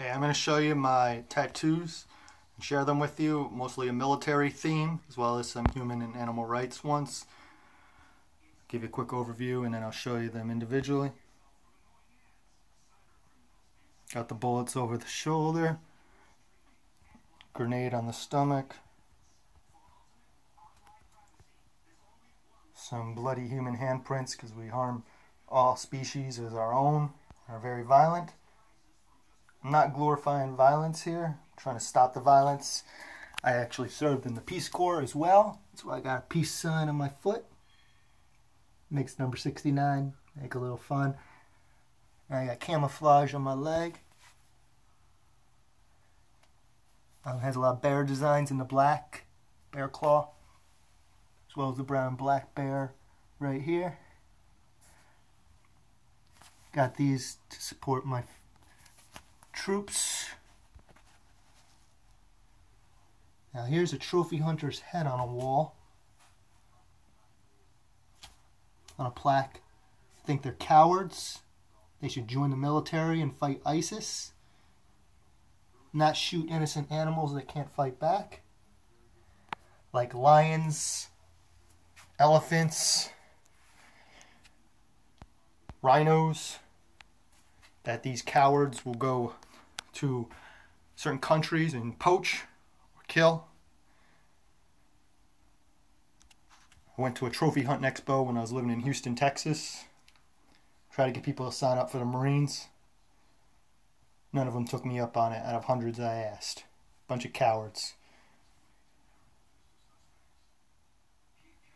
Hey, I'm going to show you my tattoos and share them with you, mostly a military theme as well as some human and animal rights ones. Give you a quick overview and then I'll show you them individually. Got the bullets over the shoulder, grenade on the stomach, some bloody human handprints because we harm all species as our own, are very violent. I'm not glorifying violence here. I'm trying to stop the violence. I actually served in the Peace Corps as well. That's why I got a peace sign on my foot. Makes number 69. Make a little fun. I got camouflage on my leg. Um, has a lot of bear designs in the black, bear claw, as well as the brown black bear right here. Got these to support my troops. Now here's a trophy hunter's head on a wall. On a plaque. I think they're cowards. They should join the military and fight ISIS. Not shoot innocent animals that can't fight back. Like lions, elephants, rhinos. That these cowards will go to certain countries and poach or kill. I went to a trophy hunting expo when I was living in Houston, Texas. Tried to get people to sign up for the Marines. None of them took me up on it out of hundreds I asked. Bunch of cowards.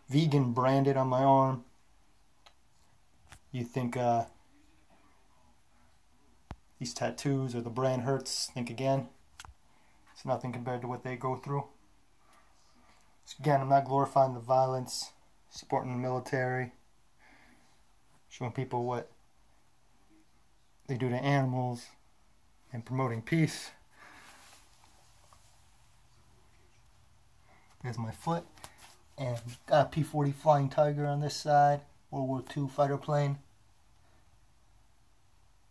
Vegan branded on my arm. You think uh, these tattoos or the brand hurts, think again. It's nothing compared to what they go through. So again, I'm not glorifying the violence, supporting the military, showing people what they do to animals, and promoting peace. There's my foot, and got a P-40 Flying Tiger on this side, World War II fighter plane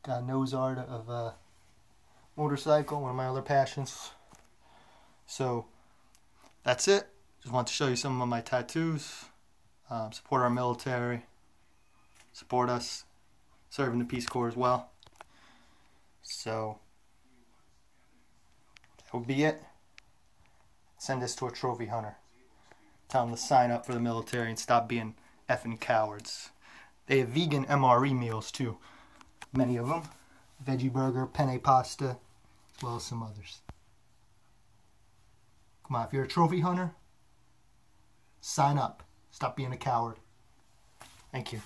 got a nose art of a motorcycle, one of my other passions. So that's it. Just want to show you some of my tattoos. Um, support our military. Support us. Serving the Peace Corps as well. So that would be it. Send this to a trophy hunter. Tell them to sign up for the military and stop being effing cowards. They have vegan MRE meals too many of them. Veggie burger, penne pasta, as well as some others. Come on, if you're a trophy hunter, sign up. Stop being a coward. Thank you.